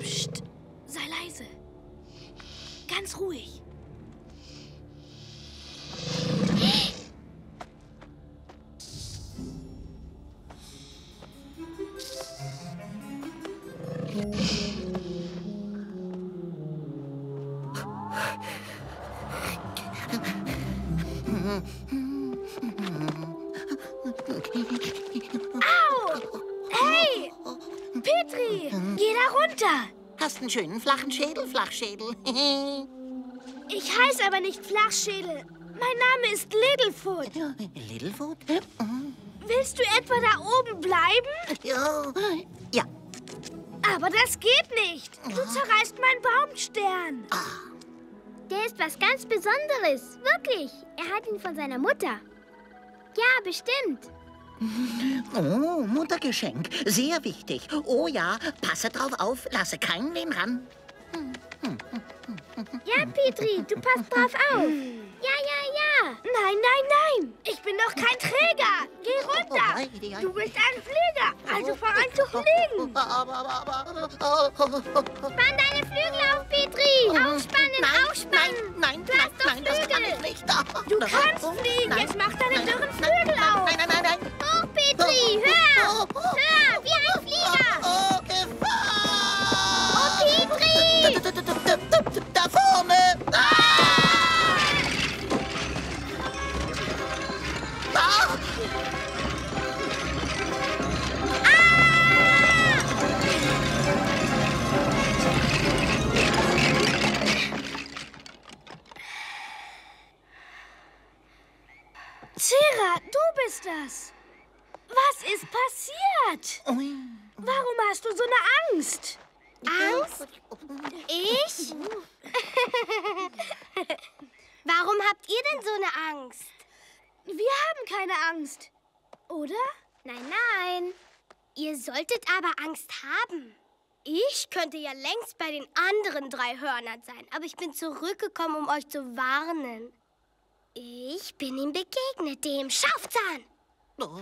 Psst, sei leise. Ganz ruhig. Petri, geh da runter. Hast einen schönen flachen Schädel, Flachschädel. Ich heiße aber nicht Flachschädel. Mein Name ist Littlefoot. Littlefoot? Willst du etwa da oben bleiben? Ja. Ja. Aber das geht nicht. Du zerreißt meinen Baumstern. Der ist was ganz Besonderes. Wirklich. Er hat ihn von seiner Mutter. Ja, bestimmt. Oh, Muttergeschenk. Sehr wichtig. Oh ja, passe drauf auf, lasse keinen wen ran. Ja, Petri, du passt drauf auf. Ja, ja, ja. Nein, nein, nein. Ich bin doch kein Träger. Geh runter. Du bist ein Flieger. Also fang an zu fliegen. Spann deine Flügel auf, Petri. Aufspannen, nein, aufspannen. Nein, nein, Du hast doch nein, das kann Flügel. ich nicht. Du kannst fliegen. Jetzt mach deine dürren Flügel Zera, du bist das. Was ist passiert? Warum hast du so eine Angst? Angst? Ich? Warum habt ihr denn so eine Angst? Wir haben keine Angst. Oder? Nein, nein. Ihr solltet aber Angst haben. Ich könnte ja längst bei den anderen drei Hörnern sein, aber ich bin zurückgekommen, um euch zu warnen. Ich bin ihm begegnet, dem Schaufzahn. Oh,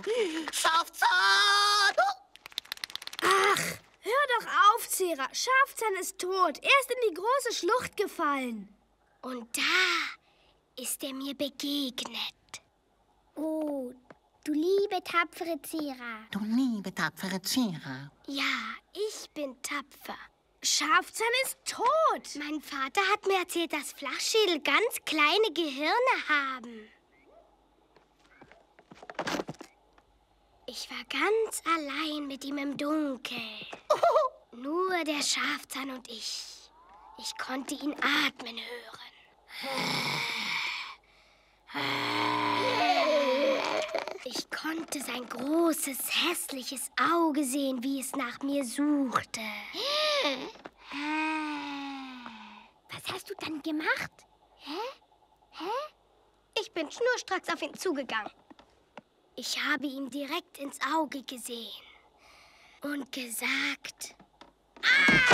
Schafzahn! Oh. Hör doch auf, Zera. Schafzahn ist tot. Er ist in die große Schlucht gefallen. Und da ist er mir begegnet. Oh, du liebe tapfere Zera. Du liebe tapfere Zera. Ja, ich bin tapfer. Schafzahn ist tot. Mein Vater hat mir erzählt, dass Flachschädel ganz kleine Gehirne haben. Ich war ganz allein mit ihm im Dunkeln. Nur der Schafzahn und ich. Ich konnte ihn atmen hören. Ich konnte sein großes, hässliches Auge sehen, wie es nach mir suchte. Was hast du dann gemacht? Hä? Hä? Ich bin schnurstracks auf ihn zugegangen. Ich habe ihm direkt ins Auge gesehen und gesagt: Ah!